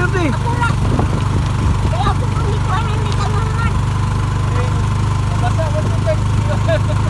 hancur nih. Aku,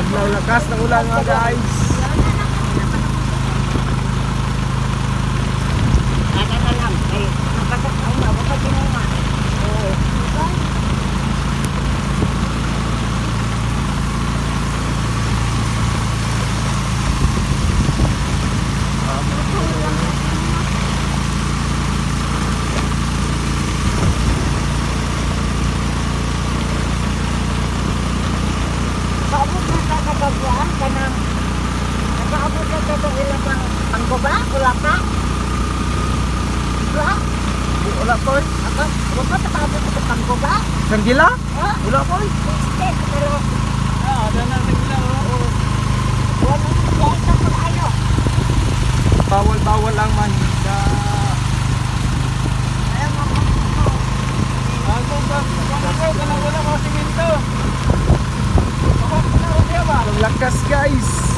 Ang lakas ng ulan mga guys. Wala ka? Wala? Wala ko sa ba? Sanggila? Ha? Wala pero... Ah, ada na sila, oo. Wala na siya sa tayo. Bawal-bawal ang manhida. Ayaw mo mo. Ako ba? Ako ba na wala mga simento? Ako na siya ba? Ang lakas guys.